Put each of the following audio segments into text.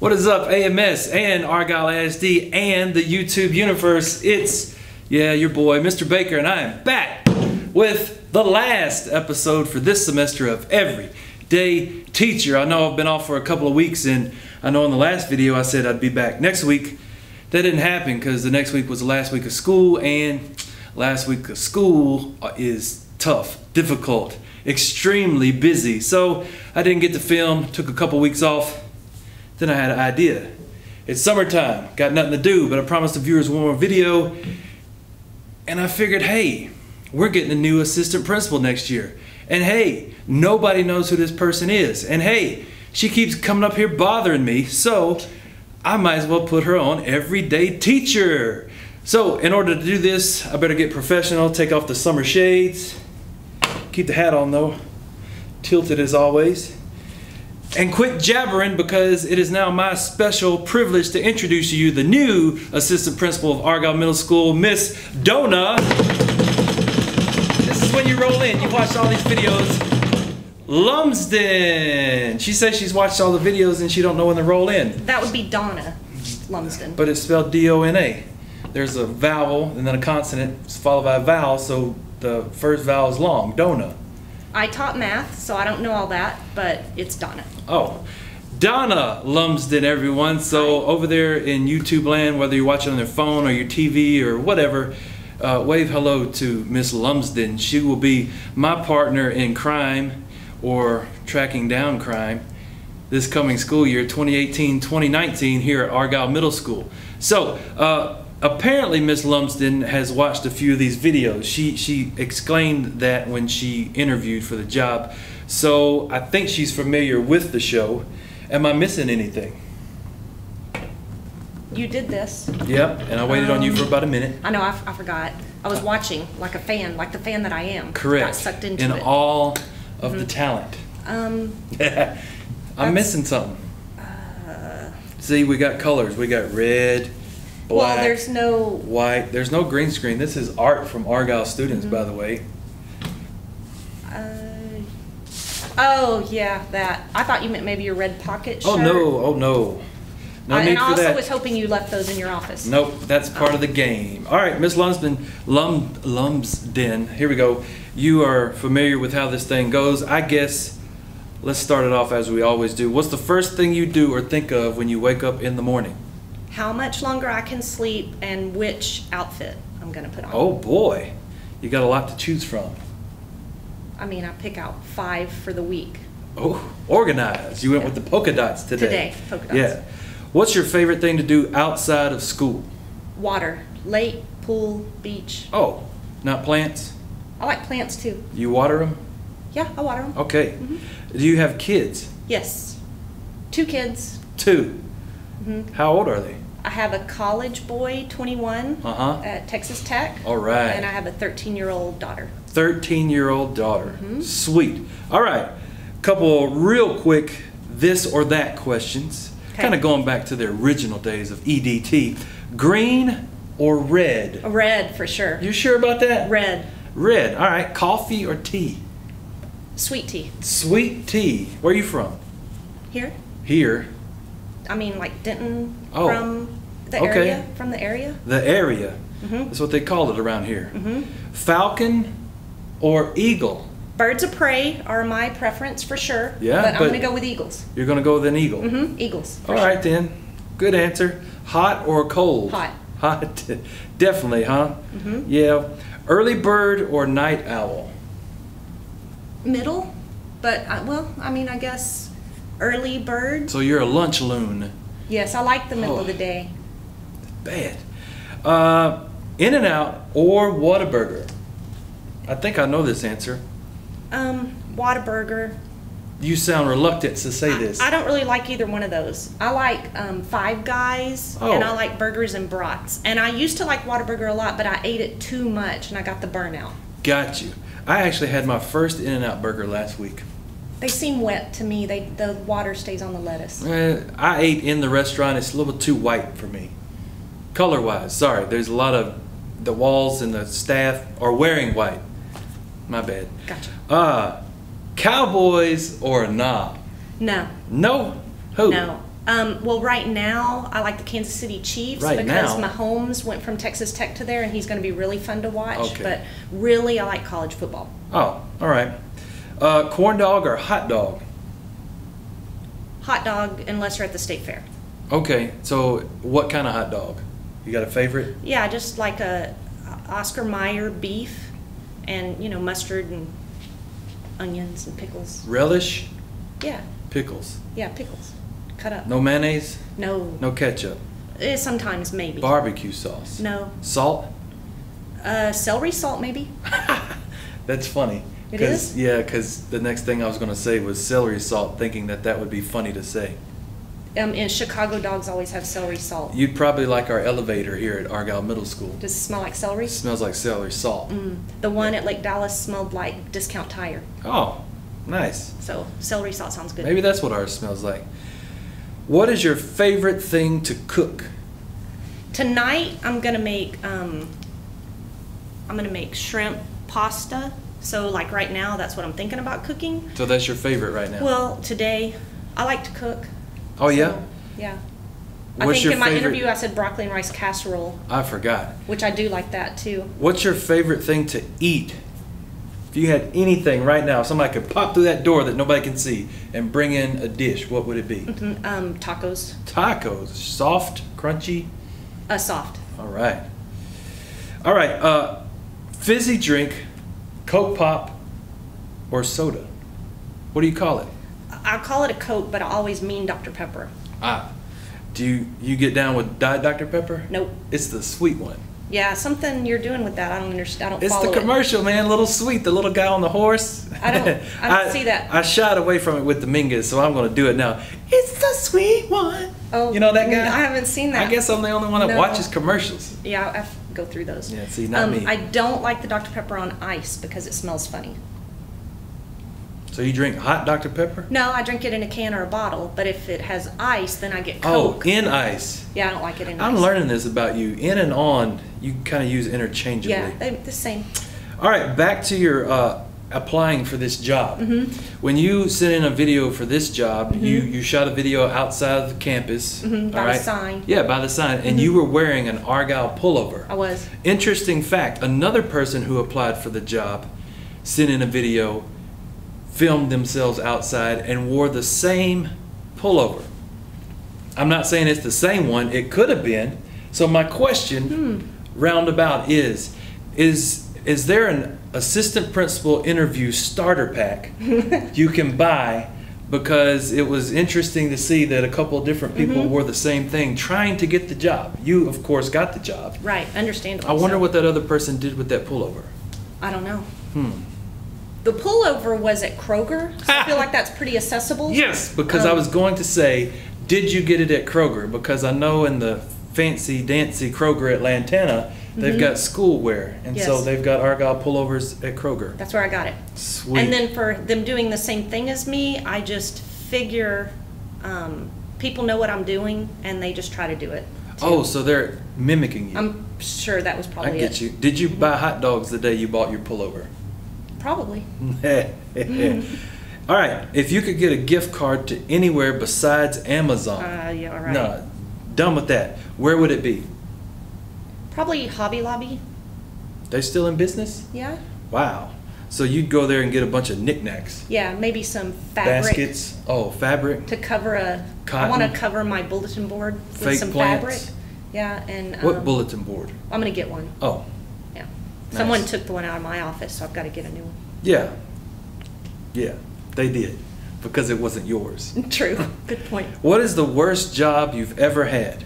What is up, AMS and Argyle ISD and the YouTube universe? It's, yeah, your boy, Mr. Baker, and I am back with the last episode for this semester of Everyday Teacher. I know I've been off for a couple of weeks, and I know in the last video I said I'd be back next week. That didn't happen because the next week was the last week of school, and last week of school uh, is tough, difficult, extremely busy. So I didn't get to film, took a couple weeks off. Then I had an idea. It's summertime, got nothing to do, but I promised the viewers one more video. And I figured, hey, we're getting a new assistant principal next year. And hey, nobody knows who this person is. And hey, she keeps coming up here bothering me, so I might as well put her on everyday teacher. So in order to do this, I better get professional, take off the summer shades, keep the hat on though, tilted as always and quit jabbering because it is now my special privilege to introduce to you the new assistant principal of Argyle Middle School, Miss Donna. This is when you roll in. You watched all these videos. Lumsden. She says she's watched all the videos and she don't know when to roll in. That would be Dona Lumsden. But it's spelled D-O-N-A. There's a vowel and then a consonant followed by a vowel, so the first vowel is long. Donna. I taught math, so I don't know all that, but it's Donna. Oh, Dona Lumsden, everyone. So Hi. over there in YouTube land, whether you're watching on their phone or your TV or whatever, uh, wave hello to Miss Lumsden. She will be my partner in crime or tracking down crime this coming school year, 2018-2019, here at Argyle Middle School. So. Uh, apparently Miss Lumsden has watched a few of these videos. She she exclaimed that when she interviewed for the job. So I think she's familiar with the show. Am I missing anything? You did this. Yep, and I waited on you for about a minute. I know, I, f- I forgot. I was watching like a fan, like the fan that I am. Correct. Got sucked into in it. all of the talent. um, I'm missing something. uh, See, we got colors. We got red, black, well, there's no, white. There's no green screen. This is art from Argyle students, Mm-hmm. by the way. uh, oh, yeah, that. I thought you meant maybe your red pocket shirt. Oh no! Oh no! No And I also that. was hoping you left those in your office. Nope, that's part of the game. All right, Miss Lumsden, Lum, Lumsden, here we go. You are familiar with how this thing goes. I guess let's start it off as we always do. What's the first thing you do or think of when you wake up in the morning? How much longer I can sleep and which outfit I'm going to put on. Oh boy, you got a lot to choose from. I mean, I pick out five for the week. Oh, organized. You went with the polka dots today. Today, polka dots. Yeah. What's your favorite thing to do outside of school? Water, lake, pool, beach. Oh, not plants? I like plants too. You water them? Yeah, I water them. Okay. Mhm. Do you have kids? Yes. Two kids. 2 hmm How old are they? I have a college boy, 21, Uh huh. at Texas Tech. All right. And I have a 13 year old daughter. 13 year old daughter. Mhm. Sweet. All right. Couple real quick this or that questions. Okay. Kind of going back to the original days of EDT. Green or red? Red for sure. You sure about that? Red. Red. All right. Coffee or tea? Sweet tea. Sweet tea. Where are you from? Here? Here. I mean, like Denton Oh. from the Okay. area? From the area? The area. Mm-hmm. That's what they call it around here. Mm-hmm. Falcon or eagle? Birds of prey are my preference for sure. Yeah, But, I'm going to go with eagles. You're going to go with an eagle. Mm-hmm. Eagles. for All sure. right then. Good answer. Hot or cold? Hot. Hot. Definitely, huh? Mm-hmm. Yeah. Early bird or night owl? Middle, but I, well, I mean, I guess early bird. So you're a lunch loon. Yes, I like the middle Oh. of the day. Bad. Uh, In and Out or Whataburger? I think I know this answer. Um, Whataburger. You sound reluctant to say I- this. I, don't really like either one of those. I like um, Five Guys Oh. and I like burgers and brats. And I used to like Whataburger a lot, but I ate it too much and I got the burnout. Got you. I actually had my first In and Out burger last week. They seem wet to me. They the water stays on the lettuce. Eh, I ate in the restaurant. It's a little too white for me. Color wise, sorry. There's a lot of the walls and the staff are wearing white. My bad. Gotcha. Uh, Cowboys or not? No, No. Who? no. Um, well, right now I like the Kansas City Chiefs Right because now? Mahomes went from Texas Tech to there, and he's going to be really fun to watch. Okay. But really, I like college football. Oh, all right. Uh, corn dog or hot dog? Hot dog, unless you're at the state fair. Okay, so what kind of hot dog? You got a favorite? Yeah, just like a Oscar Mayer beef, and you know mustard and onions and pickles. Relish, Yeah, pickles. yeah, pickles, cut up. No mayonnaise, No, no ketchup. Eh, sometimes maybe. Barbecue sauce. No, Salt? uh, celery salt maybe. That's funny. It is? Yeah, because the next thing I was going to say was celery salt, thinking that that would be funny to say. Um, and Chicago dogs always have celery salt. You'd probably like our elevator here at Argyle Middle School. Does it smell like celery? It smells like celery salt. Mm. The one at Lake Dallas smelled like discount tire. Oh, nice. So celery salt sounds good. Maybe that's what ours smells like. What is your favorite thing to cook? Tonight I'm gonna make um, I'm gonna make shrimp pasta. So like right now, that's what I'm thinking about cooking. So that's your favorite right now. Well, today I like to cook. oh yeah. So, yeah. I What's think your in my favorite? interview I said broccoli and rice casserole, I forgot. which I do like that too. What's your favorite thing to eat? If you had anything right now, somebody could pop through that door that nobody can see and bring in a dish, what would it be? Mm, Um, tacos, Tacos, soft, crunchy. uh, soft. All right. All right. Uh, fizzy drink, Coke Pop, or soda. What do you call it? I call it a Coke, but I always mean Dr Pepper. Ah. Do you, you get down with Diet Dr Pepper? Nope. It's the sweet one. Yeah, something you're doing with that. I don't understand. I don't It's the it. commercial, man. Little sweet, the little guy on the horse. I don't- I don't see that. I shied away from it with the Mingus, so I'm going to do it now. It's the sweet one. Oh, you know that guy? I haven't seen that. I guess I'm the only one that No. watches commercials. Yeah, I to go through those. Yeah, see, not um, me. I don't like the Dr Pepper on ice because it smells funny. So you drink hot Dr Pepper? No, I drink it in a can or a bottle, but if it has ice, then I get Oh, in ice. yeah, I don't like it in ice. I'm ice. learning this about you. In and on, you kind of use interchangeably. Yeah, they, the same. All right, back to your uh, applying for this job. Mm-hmm. When you sent in a video for this job, you, you shot a video outside of the campus. Mhm, by all the sign. Mm-hmm. Yeah, by the sign. And you were wearing an Argyle pullover. I was. Interesting fact another person who applied for the job sent in a video, filmed themselves outside, and wore the same pullover. I'm not saying it's the same one, it could have been. So, my question Hmm. roundabout is is is there an assistant principal interview starter pack you can buy because it was interesting to see that a couple of different people Mm-hmm. wore the same thing trying to get the job you of course got the job Right, understandable. I wonder So, what that other person did with that pullover. I don't know. Hmm. The pullover was at Kroger, so I feel like that's pretty accessible. Yes, because I Um, was going to say, did you get it at Kroger? Because I know in the fancy dancy Kroger at Lantana, they've got school wear, and so Mm-hmm. Yes. they've got Argyle pullovers at Kroger. That's where I got it. Sweet. And then for them doing the same thing as me, I just figure um, people know what I'm doing and they just try to do it. too. oh, so they're mimicking you. I'm sure that was probably I get it. you. Did you buy hot dogs the day you bought your pullover? Probably. All right. If you could get a gift card to anywhere besides Amazon, Uh, yeah, all right. no, done with that. Where would it be? Probably Hobby Lobby. They're still in business? Yeah. Wow. So you'd go there and get a bunch of knickknacks, Yeah, maybe some fabric baskets. Oh, fabric. to cover a. Cotton. I want to cover my bulletin board with Fake some plants. fabric. Yeah, and What um, bulletin board? I'm gonna get one. Oh, Yeah. Nice. Someone took the one out of my office, so I've got to get a new one. yeah, yeah. They did because it wasn't yours. True. Good point. What is the worst job you've ever had?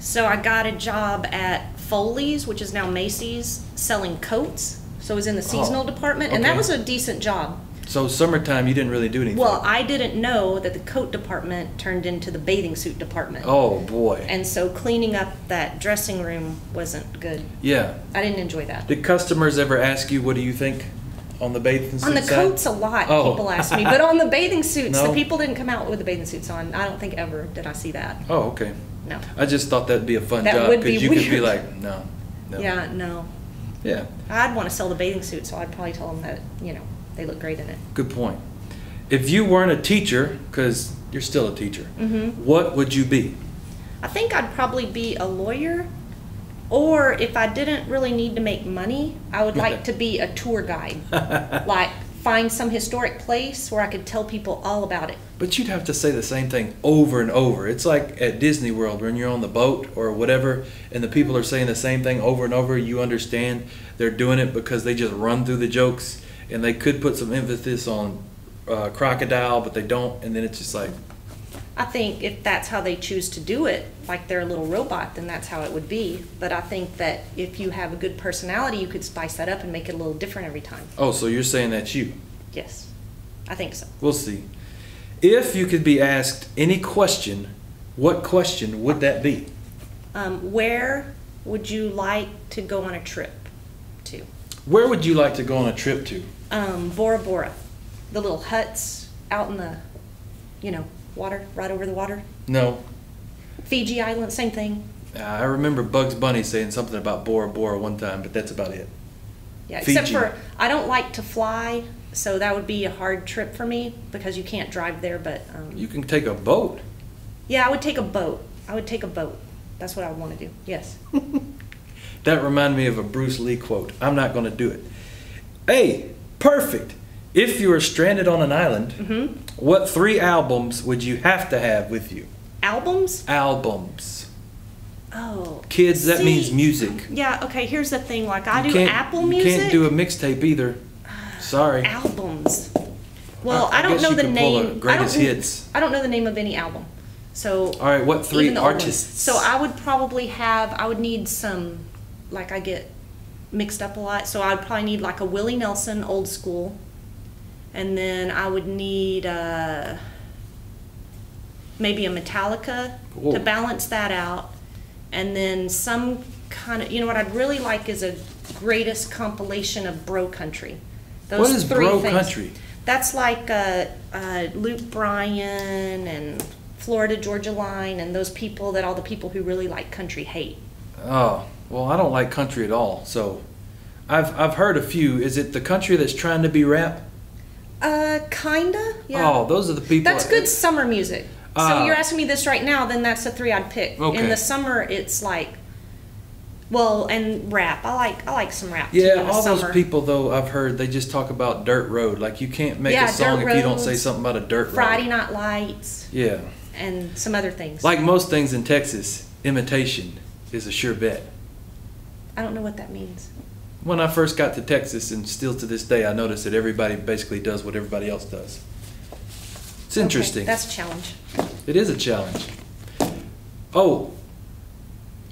So I got a job at Foley's, which is now Macy's, selling coats. So I was in the oh, seasonal Oh, department, and okay. that was a decent job. So summertime, you didn't really do anything. Well, I didn't know that the coat department turned into the bathing suit department. oh boy. And so cleaning up that dressing room wasn't good. yeah. I didn't enjoy that. Did customers ever ask you what do you think on the bathing suits. On the side? coats, a lot Oh. people ask me, but on the bathing suits, No? the people didn't come out with the bathing suits on. I don't think ever did I see that. Oh, okay. No. I just thought that'd be a fun That job because be you could be like, no, no. Yeah, no. Yeah. I'd want to sell the bathing suit, so I'd probably tell them that you know they look great in it. Good point. If you weren't a teacher, because You're still a teacher. Mhm. What would you be? I think I'd probably be a lawyer, or if I didn't really need to make money, I would like to be a tour guide. like find some historic place where I could tell people all about it. But you'd have to say the same thing over and over. It's like at Disney World when you're on the boat or whatever, and the people are saying the same thing over and over. You understand they're doing it because they just run through the jokes, and they could put some emphasis on uh, crocodile, but they don't, and then it's just like, I think if that's how they choose to do it, like they're a little robot, then that's how it would be. But I think that if you have a good personality, you could spice that up and make it a little different every time. oh, so you're saying that's you? Yes, I think so. We'll see. If you could be asked any question, what question would that be? Um, where would you like to go on a trip to? Where would you like to go on a trip to? Um, Bora Bora, the little huts out in the, you know, water, right over the water. No, Fiji Island, same thing. Uh, I remember Bugs Bunny saying something about Bora Bora one time, but that's about it. Yeah, except for I don't like to fly, so that would be a hard trip for me because you can't drive there. But um, You can take a boat. yeah, I would take a boat. I would take a boat. That's what I want to do. Yes. That reminded me of a Bruce Lee quote. I'm not going to do it. Hey, perfect. If you were stranded on an island, hmm what three albums would you have to have with you? Albums? Albums. Oh. Kids, that See, means music. Yeah. Okay. Here's the thing. Like I You do Apple you can't do a mixtape either. Sorry. albums. Well, I- I I, don't know the could pull a name. greatest I don't, hits. I don't know the name of any album. So All right, what three artists? So I would probably have. I would need some. Like I get mixed up a lot. So I'd probably need like a Willie Nelson old school, and then I would need uh, maybe a Metallica Whoa. to balance that out, and then some kind of. You know what I'd really like is a greatest compilation of bro country. Those What is three bro things. country? That's like uh, uh, Luke Bryan and Florida Georgia Line and those people that all the people who really like country hate. Oh, well, I don't like country at all. So, I've I've heard a few. Is it the country that's trying to be rap? Uh, kinda. Yeah. Oh, those are the people. that's good summer music. So Ah. you're asking me this right now, then that's the three I'd pick. Okay. In the summer, it's like, well, and rap. I like I like some rap. Yeah, all those people though I've heard they just talk about dirt road. Like you can't make Yeah, a song if you don't say something about a dirt Friday road. Friday Night Lights Yeah, and some other things. like most things in Texas, imitation is a sure bet. I don't know what that means. When I first got to Texas, and still to this day, I noticed that everybody basically does what everybody else does. It's Okay, interesting. that's a challenge. It is a challenge. Oh,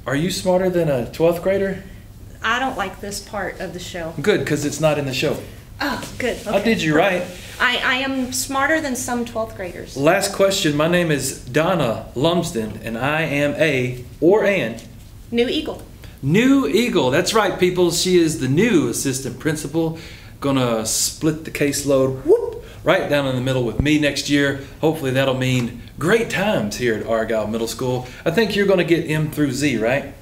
are you smarter than a 12th grader? I don't like this part of the show. Good, because it's not in the show. Oh, good. I did you right. I, I am smarter than some 12th graders. Last question. My name is Dona Lumsden, and I am a, or an, New Eagle. New Eagle. That's right, people. She is the new assistant principal. Gonna split the caseload, whoop, right down in the middle with me next year. Hopefully, that'll mean great times here at Argyle Middle School. I think you're gonna get M through Z, right?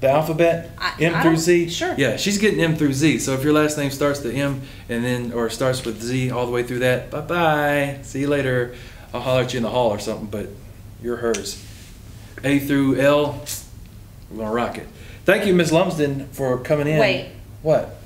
The alphabet, I- M I through Z. sure. Yeah, she's getting M through Z. So if your last name starts with M and then or starts with Z all the way through that, bye bye. See you later. I'll holler at you in the hall or something, but you're hers. A through L, we're gonna rock it. Thank you, Ms. Lumsden, for coming in. Wait. What?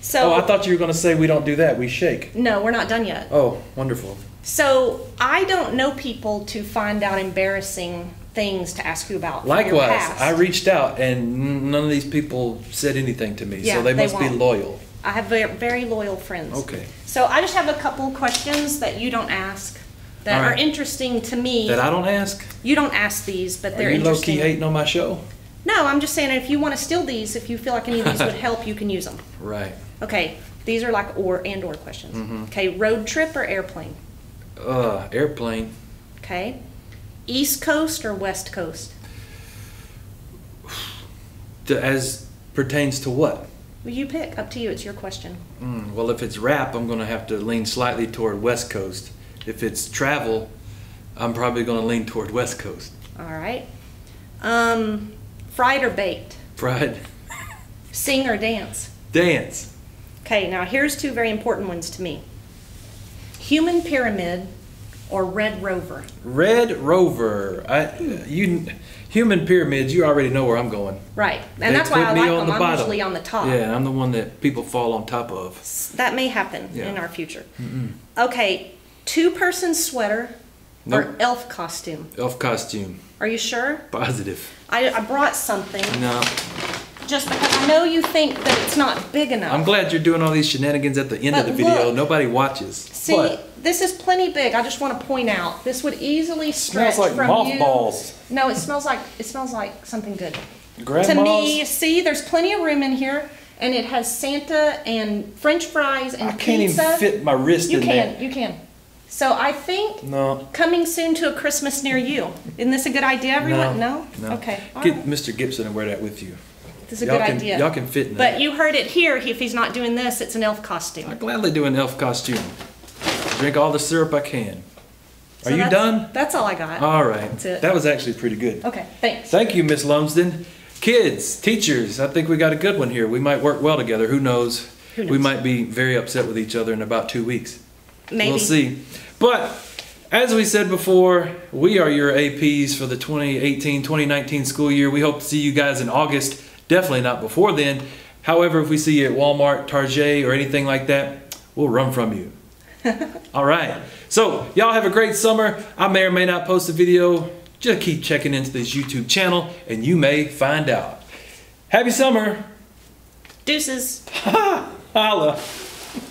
So, oh, I thought you were gonna say we don't do that. We shake. no, we're not done yet. Oh, wonderful. So, I don't know people to find out embarrassing things to ask you about. Likewise. I reached out and none of these people said anything to me, Yeah, so they, they must be won't. loyal. I have very, loyal friends. Okay. So, I just have a couple questions that you don't ask that All are interesting to me. That I don't ask. you don't ask these, but Are they're you low key hating on my show? No, I'm just saying if you want to steal these, if you feel like any of these would help, you can use them. Right. Okay, these are like or and or questions. Mhm. Okay, road trip or airplane? Uh, airplane. Okay. East Coast or West Coast? As pertains to what? Well, you pick. Up to you. It's your question. Mm, well, if it's rap, I'm going to have to lean slightly toward West Coast. If it's travel, I'm probably going to lean toward West Coast. All right. Um, fried or baked? Fried. Sing or dance? Dance. Okay, now here's two very important ones to me. Human pyramid or Red Rover? Red Rover. I, you, human pyramids. You already know where I'm going. Right, They and that's why I like on them. the I'm bottom. usually on the top. Yeah, I'm the one that people fall on top of. That may happen Yeah. in our future. Okay, two-person sweater Nope. or elf costume. Elf costume. Are you sure? Positive. I, I brought something No. just because I know you think that it's not big enough. I'm glad you're doing all these shenanigans at the end of But the video. look. Nobody watches. See, What? this is plenty big. I just want to point out this would easily stretch Smells like from mothballs. you. No, it smells like it smells like something good. Grandma's. To me, see, there's plenty of room in here, and it has Santa and French fries and I can't even fit my wrist you in can, there. You can. You can. So I think No. coming soon to a Christmas near you. Isn't this a good idea, everyone? No. No. Okay. all Get right. Mr. Gibson and wear that with you. This is a good can, idea. Y'all can fit in But that. you heard it here. If he's not doing this, it's an elf costume. I gladly do an elf costume. Drink all the syrup I can. So Are you that's- done? That's all I got. All right. That's it. That was actually pretty good. Okay. Thanks. Thank you, Miss Lumsden. Kids, teachers, I think we got a good one here. We might work well together. Who knows? Who We might be very upset with each other in about two weeks. Maybe. We'll see. But as we said before, we are your APs for the 2018 2019 school year. We hope to see you guys in August. Definitely not before then. However, if we see you at Walmart, Target, or anything like that, we'll run from you. All right. So, y'all have a great summer. I may or may not post a video. Just keep checking into this YouTube channel and you may find out. Happy summer. Deuces. Holla.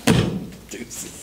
Deuces.